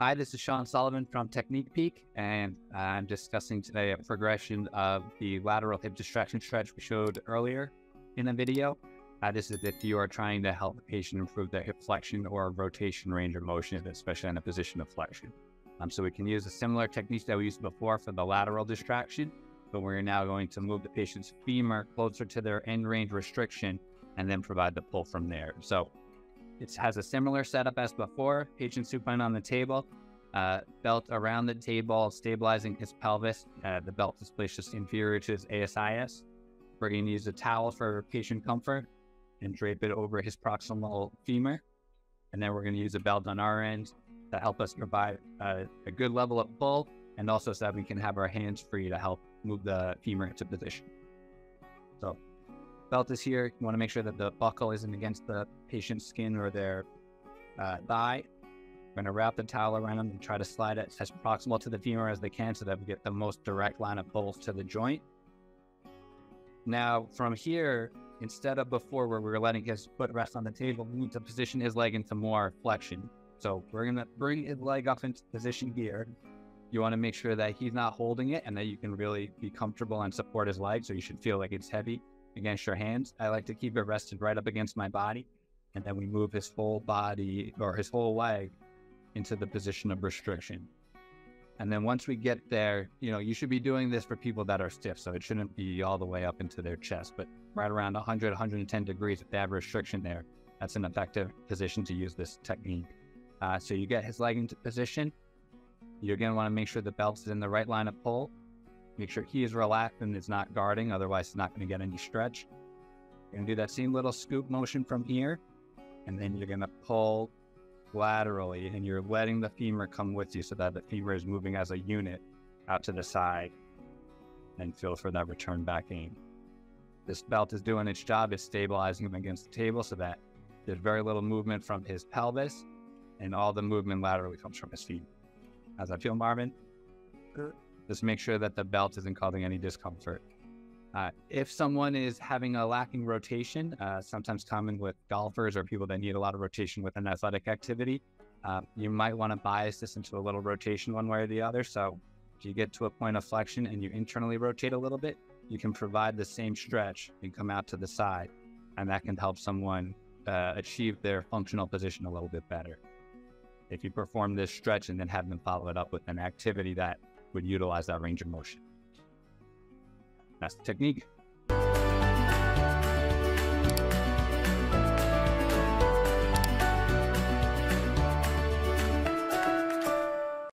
Hi, this is Sean Sullivan from Technique Peek, and I'm discussing today a progression of the lateral hip distraction stretch we showed earlier in the video. Uh, this is if you are trying to help a patient improve their hip flexion or rotation range of motion, especially in a position of flexion. Um, so we can use a similar technique that we used before for the lateral distraction, but we're now going to move the patient's femur closer to their end range restriction and then provide the pull from there. So it has a similar setup as before, patient supine on the table, uh, belt around the table, stabilizing his pelvis. Uh, the belt is placed just inferior to his ASIS. We're going to use a towel for patient comfort and drape it over his proximal femur. And then we're going to use a belt on our end to help us provide uh, a good level of pull and also so that we can have our hands free to help move the femur into position. So belt is here. You want to make sure that the buckle isn't against the patient's skin or their uh, thigh. We're going to wrap the towel around them and try to slide it as proximal to the femur as they can so that we get the most direct line of pulls to the joint. Now, from here, instead of before where we were letting his foot rest on the table, we need to position his leg into more flexion. So we're going to bring his leg up into position here. You want to make sure that he's not holding it and that you can really be comfortable and support his leg. So you should feel like it's heavy against your hands. I like to keep it rested right up against my body. And then we move his whole body or his whole leg into the position of restriction. And then once we get there, you know, you should be doing this for people that are stiff. So it shouldn't be all the way up into their chest, but right around 100, 110 degrees, if they have restriction there, that's an effective position to use this technique. Uh, so you get his leg into position. You're going to want to make sure the belt is in the right line of pull. Make sure he is relaxed and is not guarding, otherwise, he's not going to get any stretch. You're going to do that same little scoop motion from here, and then you're going to pull laterally, and you're letting the femur come with you so that the femur is moving as a unit out to the side and feel for that return back aim. This belt is doing its job, it's stabilizing him against the table so that there's very little movement from his pelvis and all the movement laterally comes from his feet. How's that feel, Marvin? Good. Just make sure that the belt isn't causing any discomfort. Uh, if someone is having a lacking rotation, uh, sometimes common with golfers or people that need a lot of rotation with an athletic activity, uh, you might want to bias this into a little rotation one way or the other. So if you get to a point of flexion and you internally rotate a little bit, you can provide the same stretch and come out to the side. And that can help someone uh, achieve their functional position a little bit better. If you perform this stretch and then have them follow it up with an activity that would utilize that range of motion. That's the technique.